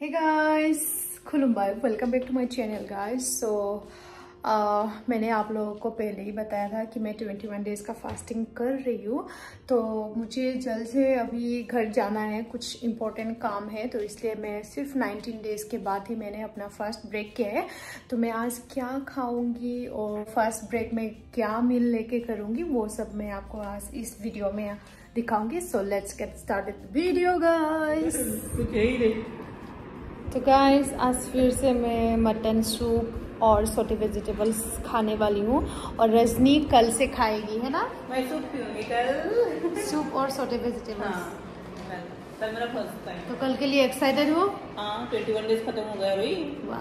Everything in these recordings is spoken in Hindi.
Hey guys, खुलुम्बाई welcome back to my channel guys so मैंने आप लोगों को पहले ही बताया था कि मैं 21 डेज़ का फास्टिंग कर रही हूँ। तो मुझे जल्द से अभी घर जाना है कुछ इम्पोर्टेंट काम है तो इसलिए मैं सिर्फ़ 19 डेज़ के बाद ही मैंने अपना फ़र्स्ट ब्रेक किया है। तो मैं आज क्या खाऊँगी और फ़र्स्ट ब्रेक में क्या मील लेके करूँगी वो सब मैं आपको आज इस वीडियो में दिखाऊँगी। So let's get start video guys तो गाइस आज फिर से मैं मटन सूप और सोटे वेजिटेबल्स खाने वाली हूँ और रजनी कल से खाएगी है ना? मैं सूप पीऊँगी कल। सूप और सोटे वेजिटेबल्स हाँ कल मेरा फ़र्स्ट टाइम तो कल के लिए एक्साइटेड हो? हाँ ट्वेंटी वन डेज़ खत्म हो गया भाई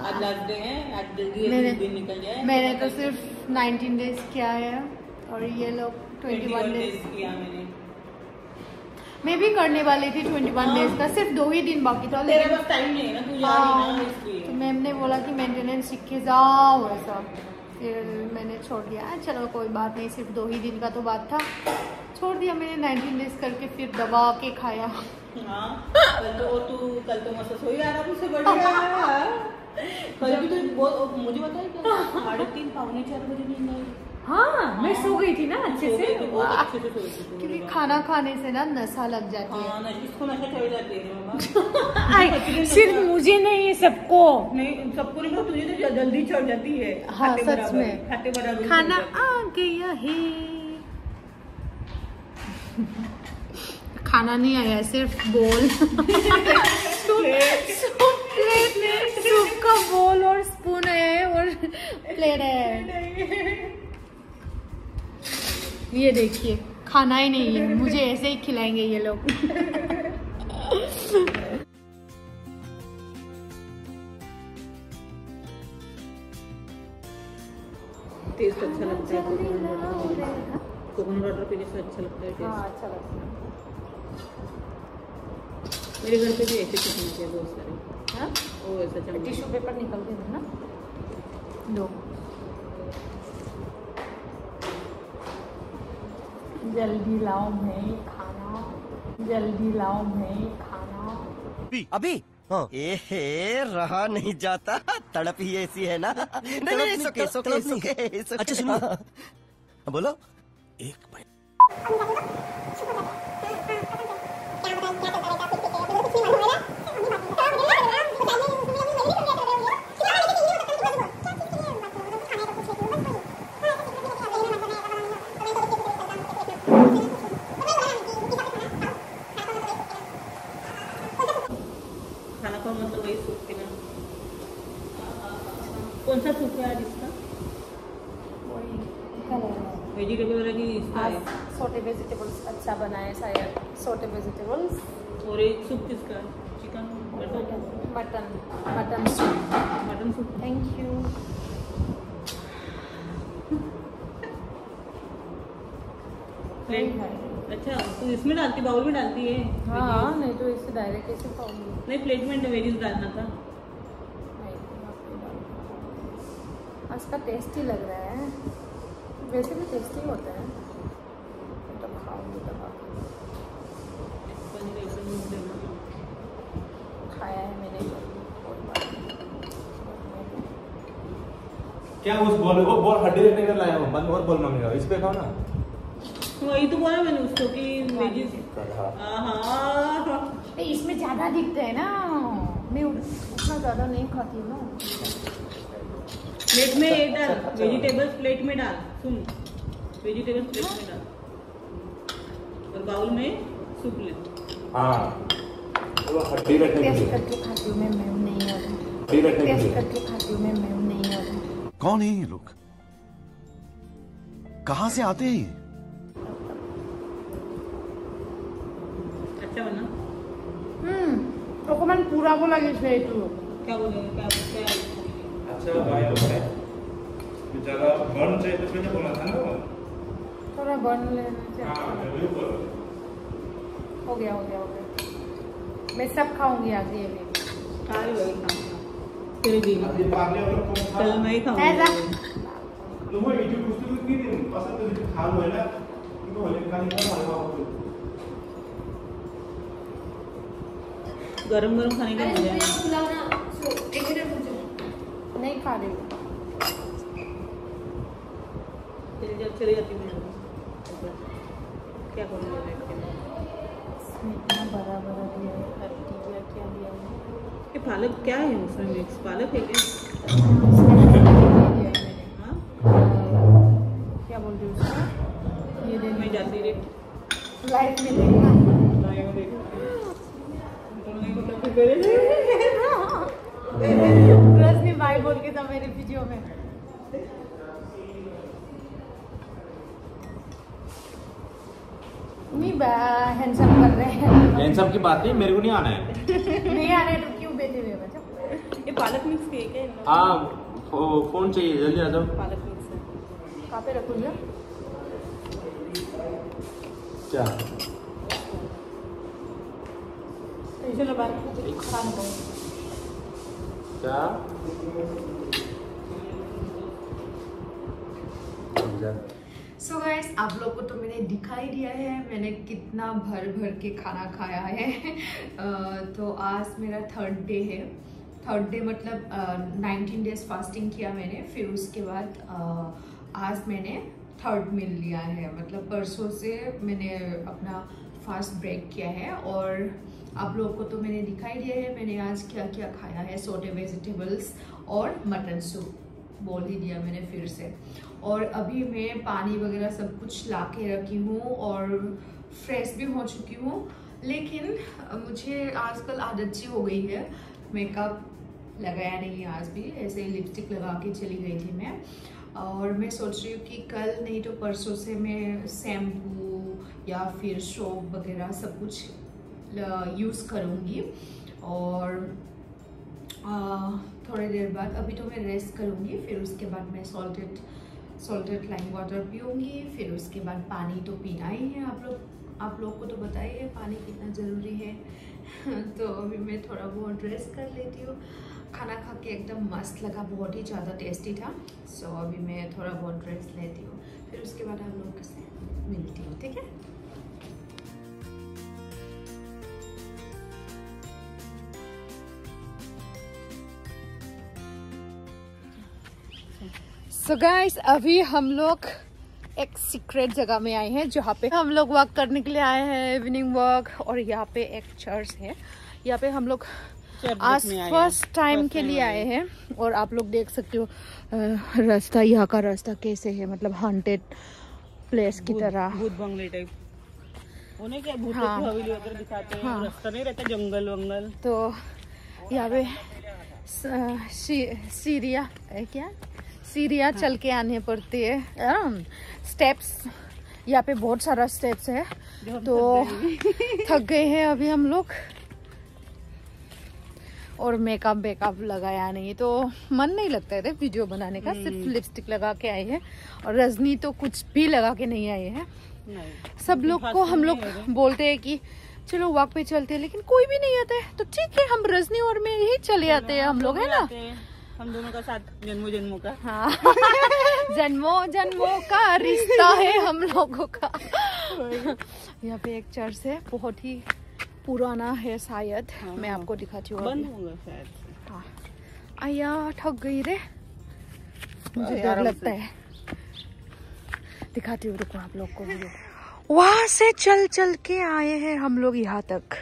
आज लास्ट डे है आज जल्दी दिन निकल जाए। मैंने तो सिर्फ़ 19 डेज़ किया है और ये लोग 21 डेज़ किया मैंने। मैं भी करने वाली थी 21 हाँ। डेज़ का सिर्फ़ दो ही दिन बाकी था तेरे पास टाइम नहीं है ना तू रही हाँ तो मैम ने बोला कि मेंटेनेंस सीख के जाओ ऐसा। फिर मैंने छोड़ दिया। "हाँ, चलो कोई बात नहीं सिर्फ़ दो ही दिन का तो बात था। छोड़ दिया मैंने 19 डेज़ करके फिर दबा के खाया। हाँ कल तो तू कल तो मस्त सोई आ रहा मुझसे बढ़िया। कल भी तो बहुत मुझे है क्या साढ़े तीन पौने चार बजे नींद आई। हाँ मैं सो गई थी ना अच्छे से। क्योंकि खाना खाने से ना नशा लग जाती हाँ। है है आई, सिर्फ़ मुझे नहीं सबको। नहीं सबको नहीं तुझे तो जल्दी चढ़ जाती है हाँ, सच में। खाना आ गया है। खाना नहीं आया सिर्फ़ बोल। प्लेट सूप का बोल और स्पून है और प्लेट है। ये देखिए खाना ही नहीं है मुझे ऐसे ही खिलाएँगे ये लोग। टेस्ट अच्छा लगता है कोकोनट वाटर पे जैसे अच्छा लगता है। टेस्ट हाँ अच्छा लगता है। मेरे घर पे भी ऐसे चम्मच है बहुत सारे। हाँ? वो ऐसा चम्मच। टिश्यू पेपर निकल के दो ना? दो। जल्दी लाओ मैं खाना जल्दी लाओ मैं खाना। अभी। अभी? हाँ। एहे रहा नहीं जाता। तड़प ही ऐसी है ना। नहीं नहीं नहीं। सुके सुके सुके अच्छा सुनो बोलो। एक मिनट खाना का मतलब वही सूप पीना कौन सा सूप है आज इसका वेजिटेबल वाला की इसका है सोटे वेजिटेबल्स अच्छा बनाए शायद सोटे वेजिटेबल्स और एक सूप किसका chicken mutton mutton mutton soup mutton soup thank you plate अच्छा तो इसमें डालती बाउल में डालती है? हाँ नहीं तो इसे डायरेक्ट खाऊँगी। नहीं प्लेट में वेजीज डालना था। आज का टेस्टी लग रहा है। वैसे भी टेस्टी होता है। तो खाऊँगी देना खाया है मैंने। क्या उस बॉल वो बॉल हड्डी रखने का लाया हूँ बंद और बॉल मांगेगा। इस पे खाओ ना वही तो बोला मैंने उसको कि हाँ इसमें ज़्यादा दिखते हैं ना। मैं उतना ज़्यादा नहीं खाती हूँ ना। प्लेट में डाल अच्छा, अच्छा। वेजिटेबल्स प्लेट में डाल। सुन वेजिटेबल्स प्लेट में डाल और बाउल में सूप ले हाँ वो हड्डी रखने के टेस्ट लिए करके खाती हूँ मैं मैम नहीं हो रही हड्डी रखने के टेस्ट लिए करके खाती हूँ मैं मैम नहीं हो रही कौन है ये लोग कहां से आते हैं ये? अच्छा बना হুম অকমান পুরাব লাগিছে এইটো क्या बोलेंगे क्या क्या अच्छा भाई लोग ज़्यादा बर्न चाहिए तो मैंने बोला था ना वो। थोड़ा बन लेना हाँ चाहिए हूँ। गया हो गया हो गया। मैं सब खाऊँगी आज ये भी। वही तेरे जी अब पार्ले और कौन खा कल मैं ही ऐसा। खाऊँगी तो वो यूट्यूब पुस्तक की पसंद तो खा लो है ना? इनको होने का नहीं गरम गरम खाने का मज़ा है पुलाव खा रही हूँ। चली जा चली जाती मैं क्या करूँगी लिए? इसमें इतना बड़ा बड़ा दिया है दिया क्या दिया ये पालक क्या है उसमें मिक्स पालक है क्या? है? क्या बोल रही हूँ ये मैं जाती रही लाइफ में देखना। रजनी भाई बोल के था मेरे वीडियो में। नहीं हैंडसम कर रहे हैं। की बात नहीं मेरे को नहीं आना है। नहीं आ रहे तो क्यों बैठे हुए बच्चा? ये पालक मिक्स है क्या हाँ फ़ोन चाहिए जल्दी आ जाओ। पालक मिक्स है। कहाँ पे रखूँगा? क्या? चलो बात खान को क्या? जा। आप लोग को तो मैंने दिखाई दिया है, मैंने कितना भर भर के खाना खाया है। तो आज मेरा थर्ड डे है। थर्ड डे मतलब नाइनटीन डेज़ फास्टिंग किया मैंने, फिर उसके बाद आज मैंने थर्ड मील लिया है। मतलब परसों से मैंने अपना फास्ट ब्रेक किया है और आप लोगों को तो मैंने दिखाई दिया है, मैंने आज क्या क्या खाया है, सोटे वेजिटेबल्स और मटन सूप बोल ही दिया मैंने फिर से। और अभी मैं पानी वगैरह सब कुछ ला के रखी हूँ और फ्रेश भी हो चुकी हूँ। लेकिन मुझे आजकल आदत सी हो गई है। मेकअप लगाया नहीं आज भी, ऐसे ही लिपस्टिक लगा के चली गई थी मैं। और मैं सोच रही हूँ कि कल नहीं तो परसों से मैं शैम्पू या फिर सोप वगैरह सब कुछ यूज़ करूँगी। और थोड़ी देर बाद अभी तो मैं रेस्ट करूँगी, फिर उसके बाद मैं सॉल्टेड सॉल्टेड लाइम वाटर पीऊँगी, फिर उसके बाद पानी तो पीना ही है आप लोग आप लोग को तो बताइए पानी कितना ज़रूरी है। तो अभी मैं थोड़ा बहुत रेस्ट कर लेती हूँ। खाना खा के एकदम मस्त लगा, बहुत ही ज़्यादा टेस्टी था। सो अभी मैं थोड़ा बहुत रेस्ट लेती हूँ। फिर उसके बाद आप लोग से मिलती हूँ, ठीक है? सो so गाइस अभी हम लोग एक सीक्रेट जगह में आए हैं जहाँ पे हम लोग वॉक करने के लिए आए हैं इवनिंग वॉक और यहाँ पे एक चर्च है। यहाँ पे हम लोग आज। फ़र्स्ट टाइम के लिए आए हैं। और आप लोग देख सकते हो रास्ता यहाँ का रास्ता कैसे है मतलब हॉन्टेड प्लेस की तरह। भूत बंगले टाइप उन्हें क्या भूतों हाँ। वगैरह दिखाते हैं? हाँ। रास्ता नहीं रहता जंगल वंगल। तो यहाँ पे सीरिया है क्या? सीरिया चल के आने पड़ती है स्टेप्स यहाँ पे बहुत सारा स्टेप्स है। तो थक गए हैं। अभी हम लोग। और मेकअप बेकअप लगाया नहीं तो मन नहीं लगता है वीडियो बनाने का सिर्फ़ लिपस्टिक लगा के आई है। और रजनी तो कुछ भी लगा के नहीं आई है। नहीं सब लोग को हम लोग बोलते हैं कि चलो वॉक पे चलते हैं लेकिन कोई भी नहीं आता है। तो ठीक है हम रजनी और में ही चले आते हैं हम लोग है ना? हैं, हम दोनों का साथ जन्मों जन्मों का। हाँ। जन्मों जन्मों का रिश्ता है हम लोगों का। यहाँ पे एक चर्च है बहुत ही पुराना है शायद। हाँ, मैं हाँ। आपको दिखाती हूँ बंद होगा शायद हाँ। आया ठग गई रे। मुझे डर लगता है। दिखाती हूँ रुको आप लोग को भी वहाँ से चल चल के आए हैं हम लोग यहाँ तक।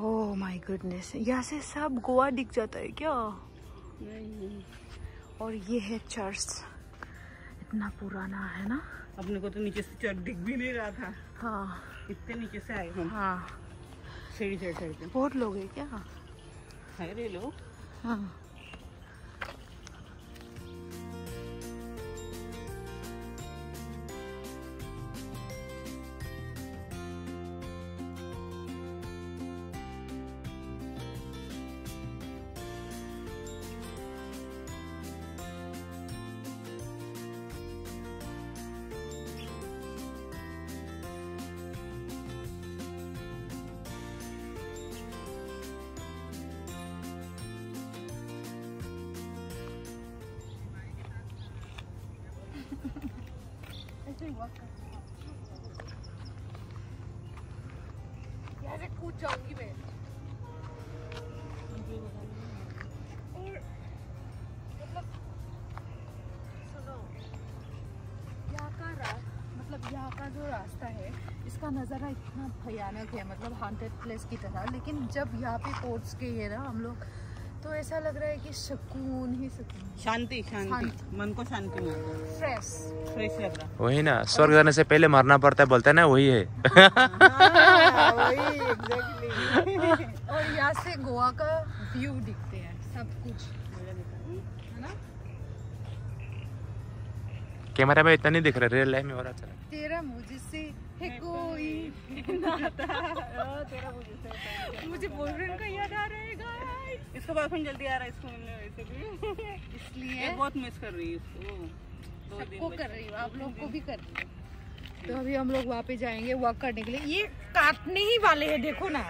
ओह माय गुडनेस यहाँ से सब गोवा दिख जाता है क्या? नहीं, और ये है चर्च। इतना पुराना है ना? अपने को तो नीचे से चर्च दिख भी नहीं रहा था। हाँ। इतने नीचे से आए हम हाँ। सीढ़ी चढ़ चढ़ के। बहुत लोग है क्या? है रे लोग। हाँ। से कूद जाऊँगी मैं। मतलब, मतलब यहाँ का जो रास्ता है, इसका नज़ारा इतना भयानक है मतलब हॉन्टेड प्लेस की तरह। लेकिन जब यहाँ पे पोर्ट्स के है ना, हम लोग तो ऐसा लग रहा है कि सुकून ही सुकून शांति शांति। मन को शांति मिलता है। फ्रेश फ्रेश लग रहा वही ना स्वर्ग जाने से पहले मरना पड़ता है बोलते हैं ना वही है। हाँ, वही एग्जैक्टली और यहाँ से गोवा का व्यू दिखते हैं सब कुछ। कैमरा में इतना नहीं दिख रहा रियल लाइफ में और अच्छा। तेरा मुझसे है कोई। नाता तेरा मुझे बॉयफ्रेंड का याद आ रहा है guys। इसका बॉयफ्रेंड जल्दी आ रहा है इसको मिलने वैसे भी। इसलिए बहुत मिस कर रही है इसको। सबको कर रही हूँ आप लोग को भी कर रही हूँ। तो अभी हम लोग वहाँ पे जाएँगे वॉक करने के लिए। ये काटने ही वाले हैं देखो ना।